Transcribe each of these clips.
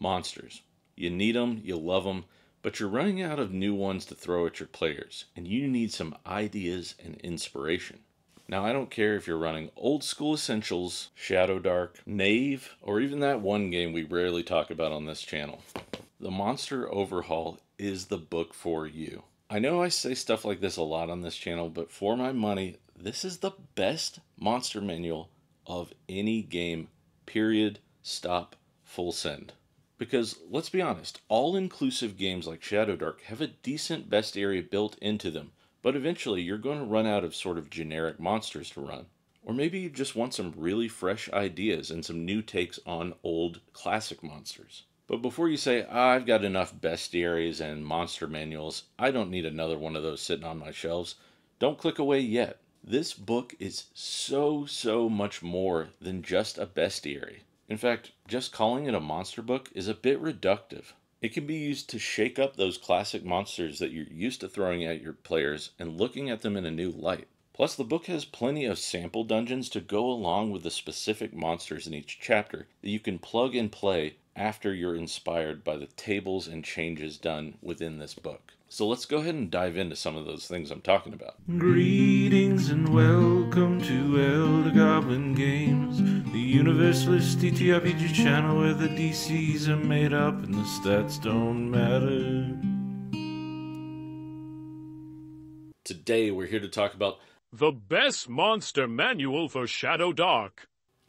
Monsters. You need them, you love them, but you're running out of new ones to throw at your players, and you need some ideas and inspiration. Now, I don't care if you're running old school essentials, Shadowdark, Knave, or even that one game we rarely talk about on this channel. The Monster Overhaul is the book for you. I know I say stuff like this a lot on this channel, but for my money, this is the best monster manual of any game, period, stop, full send. Because let's be honest, all inclusive games like Shadowdark have a decent bestiary built into them, but eventually you're going to run out of sort of generic monsters to run. Or maybe you just want some really fresh ideas and some new takes on old classic monsters. But before you say, I've got enough bestiaries and monster manuals, I don't need another one of those sitting on my shelves, don't click away yet. This book is so, so much more than just a bestiary. In fact, just calling it a monster book is a bit reductive. It can be used to shake up those classic monsters that you're used to throwing at your players and looking at them in a new light. Plus, the book has plenty of sample dungeons to go along with the specific monsters in each chapter that you can plug and play after you're inspired by the tables and changes done within this book. So let's go ahead and dive into some of those things I'm talking about. Greetings and welcome to Elder Goblin Games, the Universalist TTRPG channel where the DCs are made up and the stats don't matter. Today we're here to talk about, The best monster manual for Shadowdark.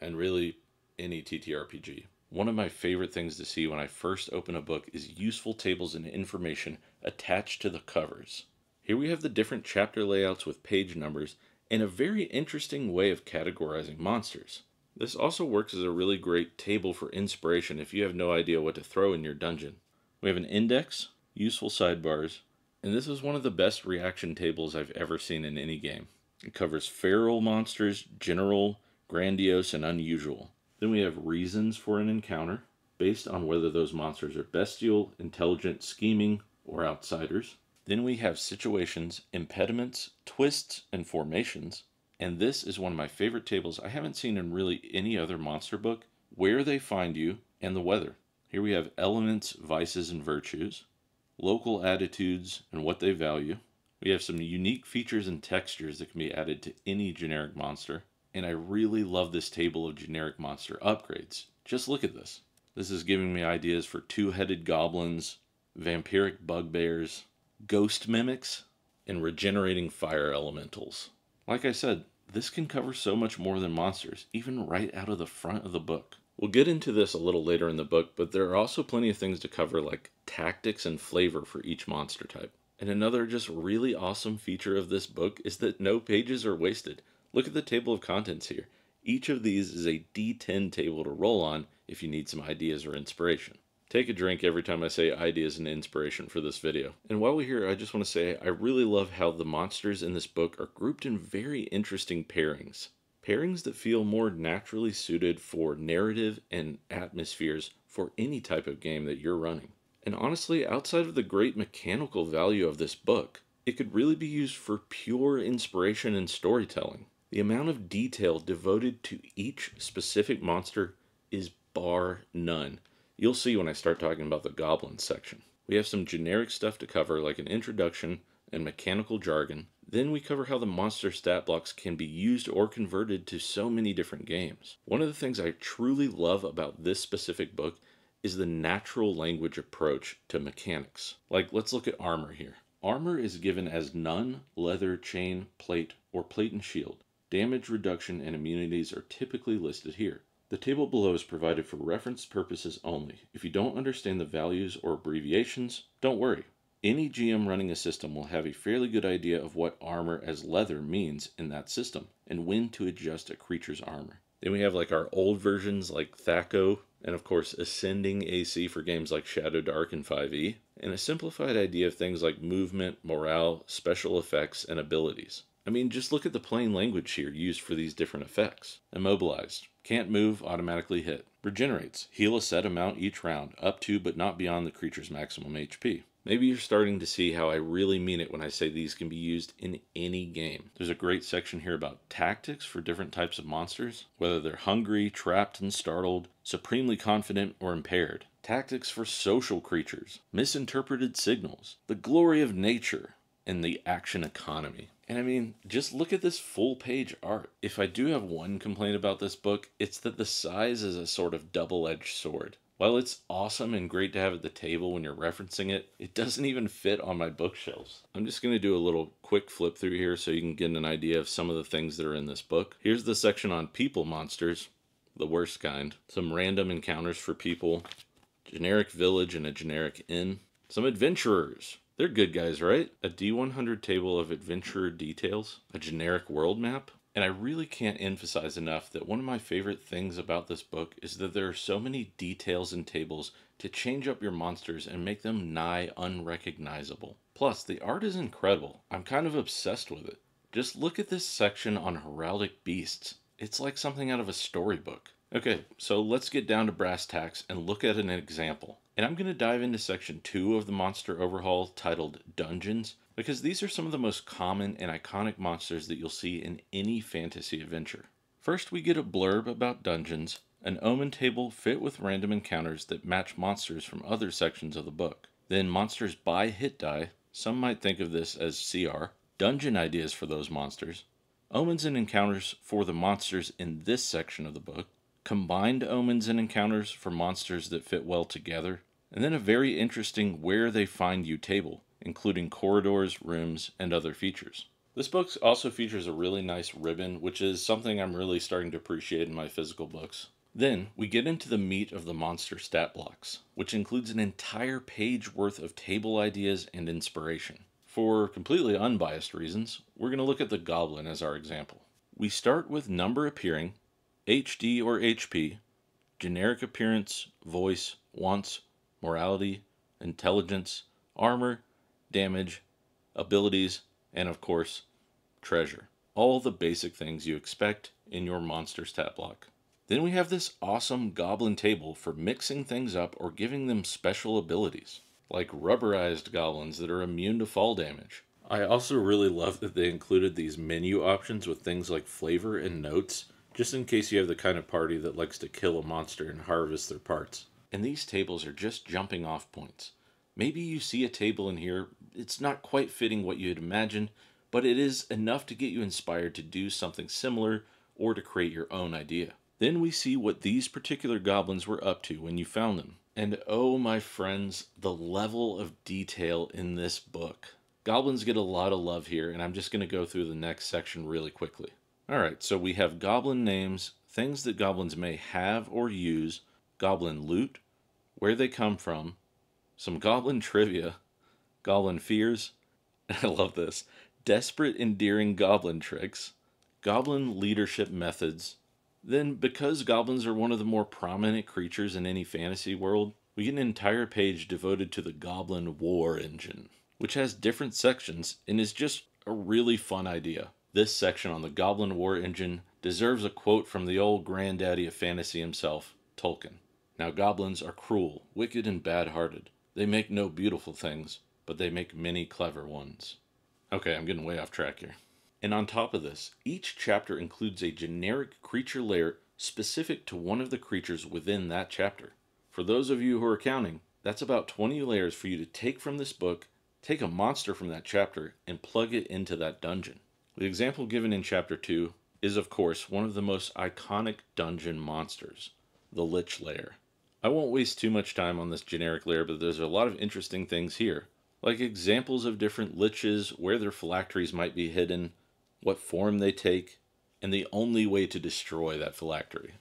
and really any TTRPG. One of my favorite things to see when I first open a book is useful tables and information attached to the covers. Here we have the different chapter layouts with page numbers and a very interesting way of categorizing monsters. This also works as a really great table for inspiration if you have no idea what to throw in your dungeon. We have an index, useful sidebars, and this is one of the best reaction tables I've ever seen in any game. It covers feral monsters, general, grandiose, and unusual. Then we have reasons for an encounter based on whether those monsters are bestial, intelligent, scheming, or outsiders. Then we have situations, impediments, twists, and formations. And this is one of my favorite tables I haven't seen in really any other monster book where they find you and the weather. Here we have elements, vices, and virtues, local attitudes, and what they value. We have some unique features and textures that can be added to any generic monster. And I really love this table of generic monster upgrades. Just look at this. This is giving me ideas for two headed goblins, vampiric bugbears, ghost mimics, and regenerating fire elementals. Like I said, this can cover so much more than monsters, even right out of the front of the book. We'll get into this a little later in the book, but there are also plenty of things to cover, like tactics and flavor for each monster type. And another just really awesome feature of this book is that no pages are wasted. Look at the table of contents here. Each of these is a D10 table to roll on if you need some ideas or inspiration. Take a drink every time I say ideas and inspiration for this video. And while we're here, I just want to say I really love how the monsters in this book are grouped in very interesting pairings. Pairings that feel more naturally suited for narrative and atmospheres for any type of game that you're running. And honestly, outside of the great mechanical value of this book, it could really be used for pure inspiration and storytelling. The amount of detail devoted to each specific monster is bar none. You'll see when I start talking about the goblin section. We have some generic stuff to cover, like an introduction and mechanical jargon. Then we cover how the monster stat blocks can be used or converted to so many different games. One of the things I truly love about this specific book is the natural language approach to mechanics. Like, let's look at armor here. Armor is given as none, leather, chain, plate, or plate and shield. Damage reduction and immunities are typically listed here. The table below is provided for reference purposes only. If you don't understand the values or abbreviations, don't worry. Any GM running a system will have a fairly good idea of what armor as leather means in that system and when to adjust a creature's armor. Then we have like our old versions like THAC0, and of course ascending AC for games like Shadowdark and 5e, and a simplified idea of things like movement, morale, special effects, and abilities. I mean, just look at the plain language here used for these different effects. Immobilized. Can't move, automatically hit. Regenerates. Heal a set amount each round, up to but not beyond the creature's maximum HP. Maybe you're starting to see how I really mean it when I say these can be used in any game. There's a great section here about tactics for different types of monsters, whether they're hungry, trapped and startled, supremely confident, or impaired. tactics for social creatures, misinterpreted signals, the glory of nature, and the action economy. And I mean, just look at this full page art. If I do have one complaint about this book, it's that the size is a sort of double edged sword. While it's awesome and great to have at the table when you're referencing it, it doesn't even fit on my bookshelves. I'm just going to do a little quick flip through here so you can get an idea of some of the things that are in this book. Here's the section on people monsters, the worst kind. Some random encounters for people, generic village and a generic inn. Some adventurers. They're good guys, right? A D100 table of adventurer details, a generic world map, and I really can't emphasize enough that one of my favorite things about this book is that there are so many details and tables to change up your monsters and make them nigh unrecognizable. Plus, the art is incredible. I'm kind of obsessed with it. Just look at this section on heraldic beasts. It's like something out of a storybook. Okay, so let's get down to brass tacks and look at an example. And I'm going to dive into section 2 of the monster overhaul titled Dungeons because these are some of the most common and iconic monsters that you'll see in any fantasy adventure. First, we get a blurb about dungeons, an omen table fit with random encounters that match monsters from other sections of the book. Then, monsters by hit die, some might think of this as CR, dungeon ideas for those monsters, omens and encounters for the monsters in this section of the book, combined omens and encounters for monsters that fit well together, and then a very interesting where they find you table including corridors, rooms, and other features. This book also features a really nice ribbon, which is something I'm really starting to appreciate in my physical books. Then we get into the meat of the monster stat blocks, which includes an entire page worth of table ideas and inspiration. For completely unbiased reasons, we're going to look at the goblin as our example. We start with number appearing, HD or HP, generic appearance, voice, wants, morality, intelligence, armor, damage, abilities, and of course, treasure. All the basic things you expect in your monster stat block. Then we have this awesome goblin table for mixing things up or giving them special abilities, like rubberized goblins that are immune to fall damage. I also really love that they included these menu options with things like flavor and notes, just in case you have the kind of party that likes to kill a monster and harvest their parts. And these tables are just jumping off points. Maybe you see a table in here it's not quite fitting what you'd imagine, but it is enough to get you inspired to do something similar or to create your own idea. Then we see what these particular goblins were up to when you found them. And oh, my friends, the level of detail in this book. Goblins get a lot of love here, and I'm just going to go through the next section really quickly. Alright, so we have goblin names, things that goblins may have or use, goblin loot, where they come from, some goblin trivia, Goblin Fears. I love this. Desperate, endearing goblin tricks. Goblin leadership methods. Then, because goblins are one of the more prominent creatures in any fantasy world, we get an entire page devoted to the Goblin War Engine, which has different sections and is just a really fun idea. This section on the Goblin War Engine deserves a quote from the old granddaddy of fantasy himself, Tolkien. Now, goblins are cruel, wicked, and bad hearted. They make no beautiful things, but they make many clever ones. Okay, I'm getting way off track here. And on top of this, each chapter includes a generic creature layer specific to one of the creatures within that chapter. For those of you who are counting, that's about 20 layers for you to take from this book, take a monster from that chapter, and plug it into that dungeon. The example given in chapter 2 is, of course, one of the most iconic dungeon monsters, the Lich Lair. I won't waste too much time on this generic layer, but there's a lot of interesting things here like examples of different liches, where their phylacteries might be hidden, what form they take, and the only way to destroy that phylactery.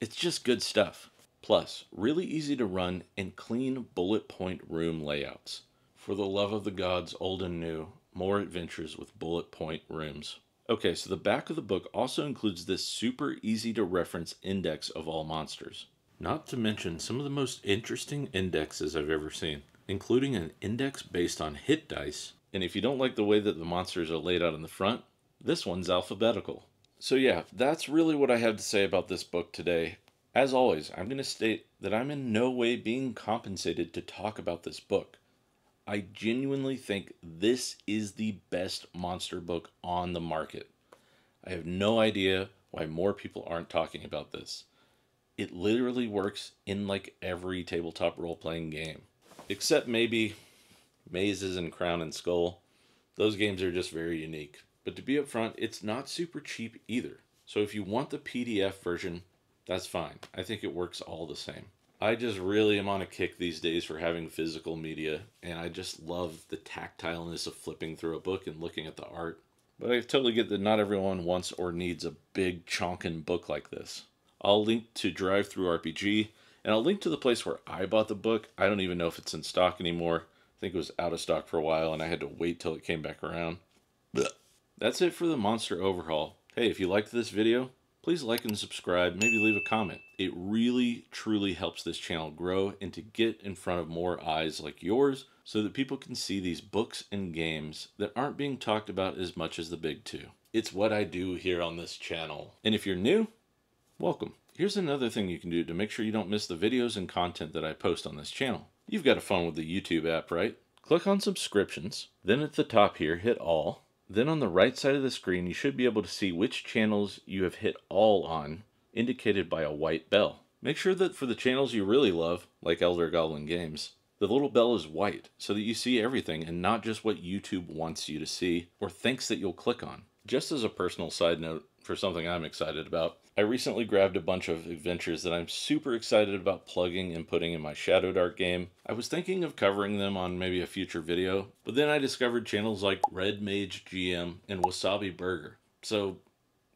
It's just good stuff. Plus, really easy to run and clean bullet point room layouts. For the love of the gods, old and new, more adventures with bullet point rooms. Okay, so the back of the book also includes this super easy to reference index of all monsters. Not to mention some of the most interesting indexes I've ever seen including an index based on hit dice. And if you don't like the way that the monsters are laid out in the front, this one's alphabetical. So, yeah, that's really what I have to say about this book today. As always, I'm going to state that I'm in no way being compensated to talk about this book. I genuinely think this is the best monster book on the market. I have no idea why more people aren't talking about this. It literally works in like every tabletop role playing game, except maybe Mazes and Crown and Skull. Those games are just very unique. But to be upfront, it's not super cheap either. So if you want the PDF version, that's fine. I think it works all the same. I just really am on a kick these days for having physical media, and I just love the tactileness of flipping through a book and looking at the art. But I totally get that not everyone wants or needs a big chonkin book like this. I'll link to DriveThruRPG, and I'll link to the place where I bought the book. I don't even know if it's in stock anymore. I think it was out of stock for a while, and I had to wait till it came back around. That's it for the monster overhaul. Hey, if you liked this video, please like and subscribe, maybe leave a comment. It really, truly helps this channel grow and to get in front of more eyes like yours so that people can see these books and games that aren't being talked about as much as the big two. It's what I do here on this channel. And if you're new, welcome. Here's another thing you can do to make sure you don't miss the videos and content that I post on this channel. You've got a phone with the YouTube app, right? Click on subscriptions, then at the top here, hit all, then on the right side of the screen, you should be able to see which channels you have hit all on, indicated by a white bell. Make sure that for the channels you really love, like Elder Goblin Games, the little bell is white so that you see everything and not just what YouTube wants you to see or thinks that you'll click on. Just as a personal side note, for something I'm excited about. I recently grabbed a bunch of adventures that I'm super excited about plugging and putting in my Shadowdark game. I was thinking of covering them on maybe a future video, but then I discovered channels like Red Mage GM and Wasabi Burger. So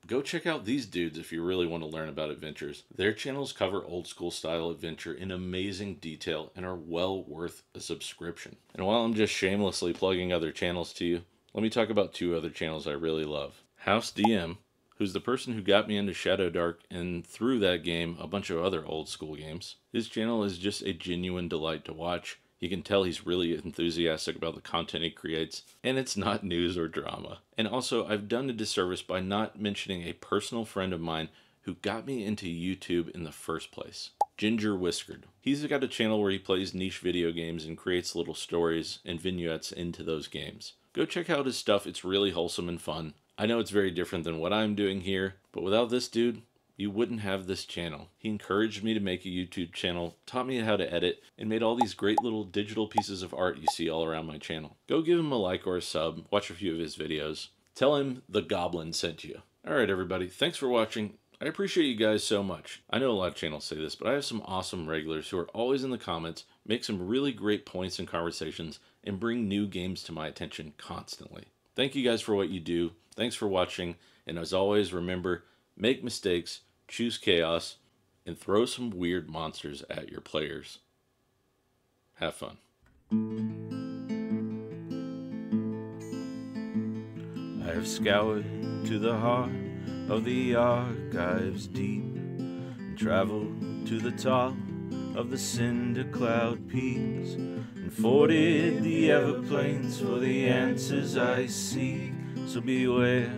go check out these dudes if you really want to learn about adventures. Their channels cover old school style adventure in amazing detail and are well worth a subscription. And while I'm just shamelessly plugging other channels to you, let me talk about two other channels I really love. House DM who's the person who got me into Shadowdark and through that game a bunch of other old school games. His channel is just a genuine delight to watch. You can tell he's really enthusiastic about the content he creates, and it's not news or drama. And also, I've done a disservice by not mentioning a personal friend of mine who got me into YouTube in the first place. Ginger Whiskered. He's got a channel where he plays niche video games and creates little stories and vignettes into those games. Go check out his stuff, it's really wholesome and fun. I know it's very different than what I'm doing here, but without this dude, you wouldn't have this channel. He encouraged me to make a YouTube channel, taught me how to edit, and made all these great little digital pieces of art you see all around my channel. Go give him a like or a sub, watch a few of his videos. Tell him the goblin sent you. Alright everybody, thanks for watching. I appreciate you guys so much. I know a lot of channels say this, but I have some awesome regulars who are always in the comments, make some really great points and conversations, and bring new games to my attention constantly. Thank you guys for what you do. Thanks for watching, and as always, remember make mistakes, choose chaos, and throw some weird monsters at your players. Have fun. I have scoured to the heart of the archives deep and traveled to the top of the cinder cloud peaks and forded the everplains for the answers I seek. So beware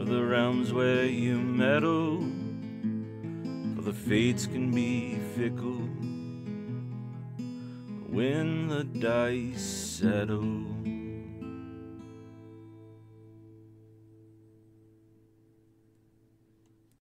of the realms where you meddle, for the fates can be fickle when the dice settle.